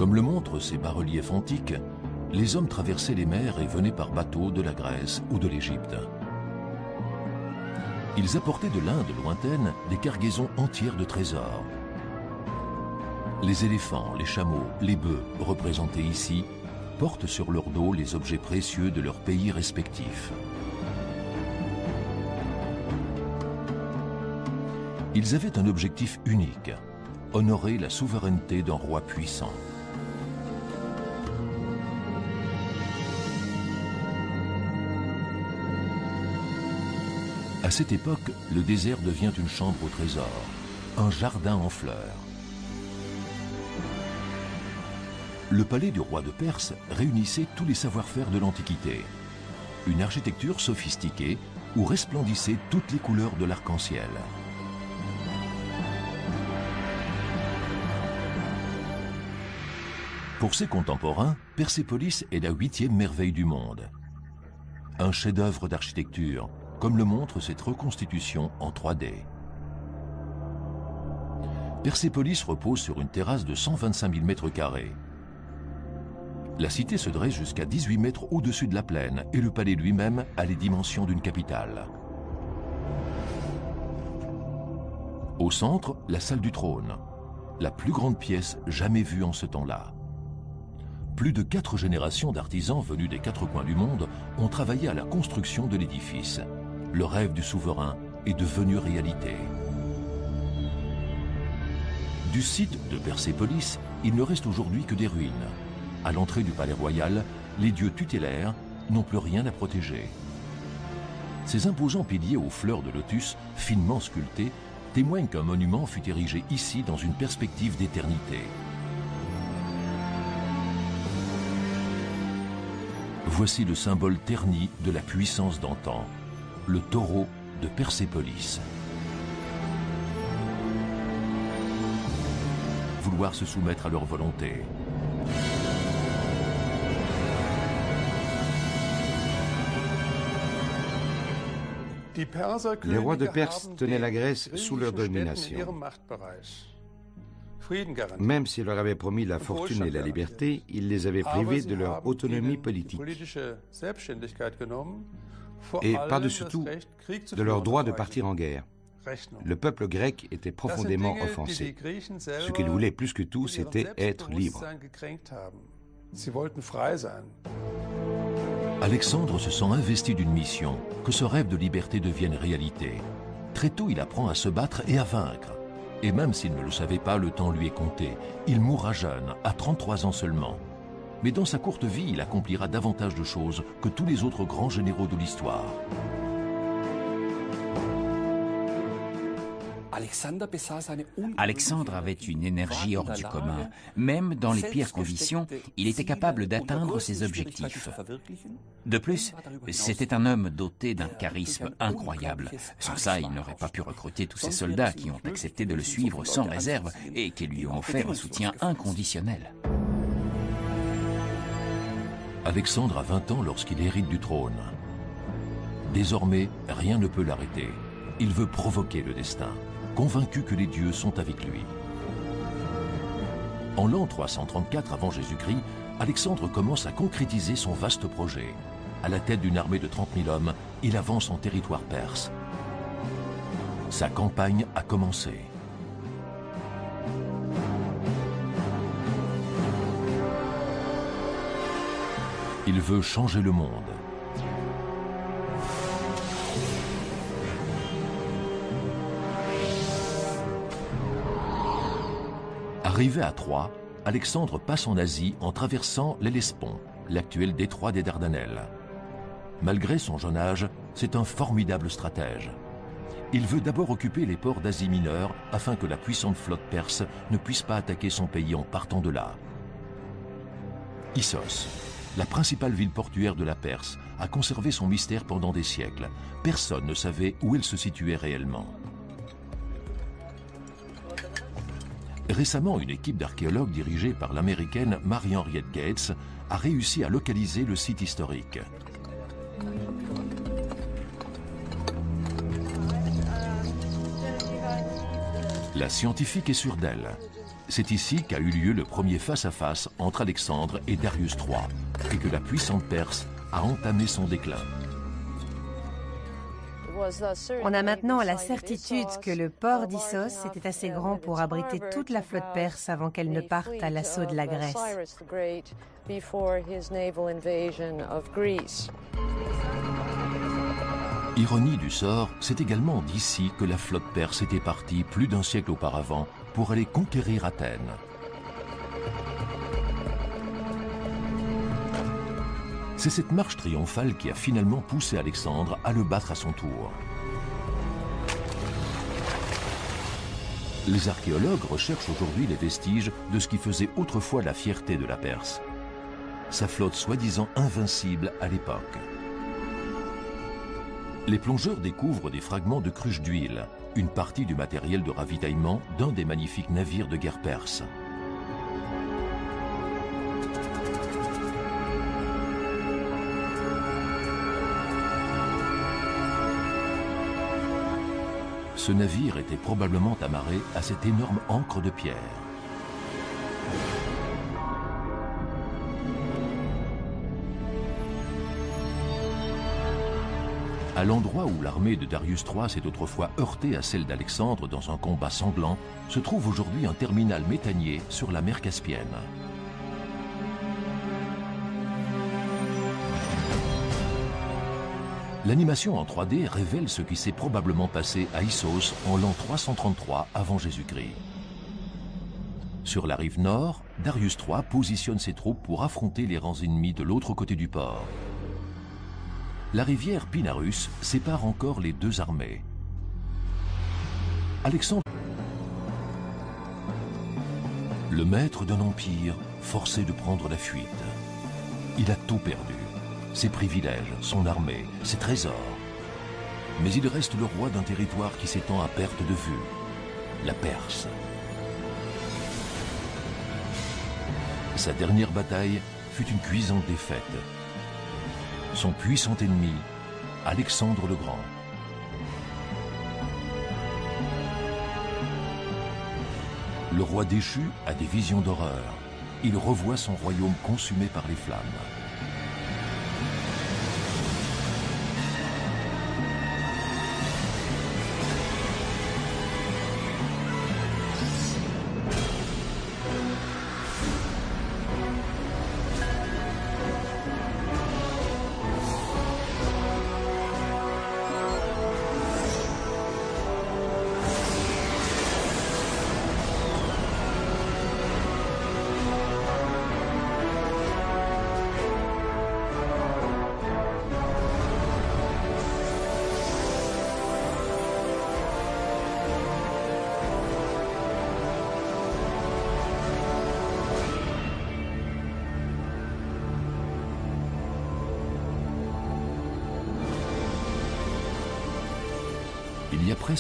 Speaker 1: Comme le montrent ces bas-reliefs antiques, les hommes traversaient les mers et venaient par bateau de la Grèce ou de l'Égypte. Ils apportaient de l'Inde lointaine des cargaisons entières de trésors. Les éléphants, les chameaux, les bœufs, représentés ici, portent sur leur dos les objets précieux de leurs pays respectifs. Ils avaient un objectif unique, honorer la souveraineté d'un roi puissant. Cette époque, le désert devient une chambre au trésor, un jardin en fleurs. Le palais du roi de Perse réunissait tous les savoir-faire de l'Antiquité. Une architecture sophistiquée où resplendissaient toutes les couleurs de l'arc-en-ciel. Pour ses contemporains, Persépolis est la huitième merveille du monde. Un chef-d'œuvre d'architecture comme le montre cette reconstitution en 3D. Persépolis repose sur une terrasse de 125 000 mètres carrés. La cité se dresse jusqu'à 18 mètres au-dessus de la plaine et le palais lui-même a les dimensions d'une capitale. Au centre, la salle du trône, la plus grande pièce jamais vue en ce temps-là. Plus de quatre générations d'artisans venus des quatre coins du monde ont travaillé à la construction de l'édifice le rêve du souverain est devenu réalité. Du site de Persépolis, il ne reste aujourd'hui que des ruines. À l'entrée du palais royal, les dieux tutélaires n'ont plus rien à protéger. Ces imposants piliers aux fleurs de lotus, finement sculptés, témoignent qu'un monument fut érigé ici dans une perspective d'éternité. Voici le symbole terni de la puissance d'antan le taureau de Persépolis. Vouloir se soumettre à leur volonté.
Speaker 2: Les rois de Perse tenaient la Grèce sous leur domination. Même s'ils leur avaient promis la fortune et la liberté, ils les avaient privés de leur autonomie politique et par-dessus tout de leur droit de partir en guerre. Le peuple grec était profondément offensé. Ce qu'il voulait plus que tout, c'était être libre.
Speaker 1: Alexandre se sent investi d'une mission, que ce rêve de liberté devienne réalité. Très tôt, il apprend à se battre et à vaincre. Et même s'il ne le savait pas, le temps lui est compté. Il mourra jeune, à 33 ans seulement mais dans sa courte vie, il accomplira davantage de choses que tous les autres grands généraux de l'histoire.
Speaker 3: Alexandre avait une énergie hors du commun. Même dans les pires conditions, il était capable d'atteindre ses objectifs. De plus, c'était un homme doté d'un charisme incroyable. Sans ça, il n'aurait pas pu recruter tous ces soldats qui ont accepté de le suivre sans réserve et qui lui ont offert un soutien inconditionnel.
Speaker 1: Alexandre a 20 ans lorsqu'il hérite du trône. Désormais, rien ne peut l'arrêter. Il veut provoquer le destin, convaincu que les dieux sont avec lui. En l'an 334 avant Jésus-Christ, Alexandre commence à concrétiser son vaste projet. À la tête d'une armée de 30 000 hommes, il avance en territoire perse. Sa campagne a commencé. Veut changer le monde. Arrivé à Troie, Alexandre passe en Asie en traversant l'Hellespont, l'actuel détroit des Dardanelles. Malgré son jeune âge, c'est un formidable stratège. Il veut d'abord occuper les ports d'Asie mineure afin que la puissante flotte perse ne puisse pas attaquer son pays en partant de là. Issos, la principale ville portuaire de la Perse, a conservé son mystère pendant des siècles. Personne ne savait où elle se situait réellement. Récemment, une équipe d'archéologues dirigée par l'américaine Mary-Henriette Gates a réussi à localiser le site historique. La scientifique est sûre d'elle. C'est ici qu'a eu lieu le premier face-à-face entre Alexandre et Darius III, et que la puissante Perse a entamé son déclin.
Speaker 4: On a maintenant la certitude que le port d'Issos était assez grand pour abriter toute la flotte perse avant qu'elle ne parte à l'assaut de la Grèce.
Speaker 1: Ironie du sort, c'est également d'ici que la flotte perse était partie plus d'un siècle auparavant pour aller conquérir Athènes. C'est cette marche triomphale qui a finalement poussé Alexandre à le battre à son tour. Les archéologues recherchent aujourd'hui les vestiges de ce qui faisait autrefois la fierté de la Perse. Sa flotte soi-disant invincible à l'époque. Les plongeurs découvrent des fragments de cruches d'huile, une partie du matériel de ravitaillement d'un des magnifiques navires de guerre perse. Ce navire était probablement amarré à cette énorme ancre de pierre. À l'endroit où l'armée de Darius III s'est autrefois heurtée à celle d'Alexandre dans un combat sanglant, se trouve aujourd'hui un terminal méthanier sur la mer Caspienne. L'animation en 3D révèle ce qui s'est probablement passé à Issos en l'an 333 avant Jésus-Christ. Sur la rive nord, Darius III positionne ses troupes pour affronter les rangs ennemis de l'autre côté du port. La rivière Pinarus sépare encore les deux armées. Alexandre, le maître d'un empire forcé de prendre la fuite. Il a tout perdu ses privilèges, son armée, ses trésors. Mais il reste le roi d'un territoire qui s'étend à perte de vue, la Perse. Sa dernière bataille fut une cuisante défaite. Son puissant ennemi, Alexandre le Grand. Le roi déchu a des visions d'horreur. Il revoit son royaume consumé par les flammes.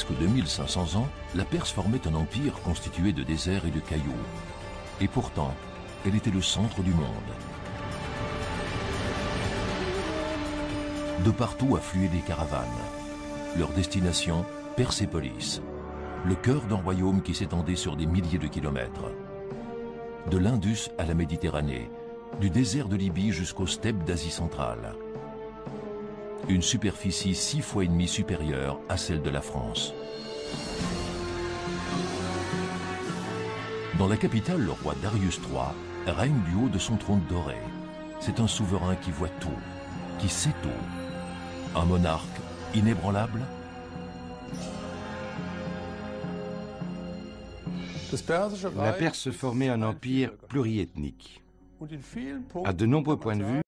Speaker 1: Presque 2500 ans, la Perse formait un empire constitué de déserts et de cailloux. Et pourtant, elle était le centre du monde. De partout affluaient des caravanes. Leur destination, Persépolis, le cœur d'un royaume qui s'étendait sur des milliers de kilomètres. De l'Indus à la Méditerranée, du désert de Libye jusqu'aux steppes d'Asie centrale une superficie six fois et demie supérieure à celle de la France. Dans la capitale, le roi Darius III règne du haut de son trône doré. C'est un souverain qui voit tout, qui sait tout. Un monarque inébranlable
Speaker 2: La Perse formait un empire pluriethnique. À de nombreux points de vue,